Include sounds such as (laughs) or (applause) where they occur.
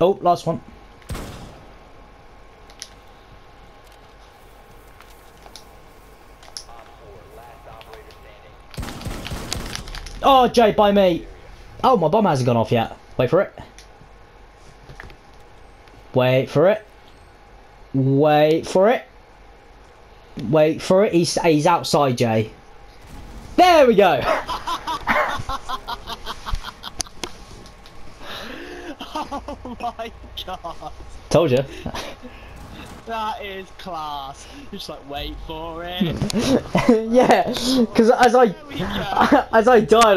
Oh, last one. Oh, Jay, by me. Oh, my bomb hasn't gone off yet. Wait for it. Wait for it. Wait for it. Wait for it. He's he's outside, Jay. There we go. (laughs) Oh my god. Told you. (laughs) That is class. You're just like, wait for it. (laughs) yeah, because as I There we go. (laughs) as I died.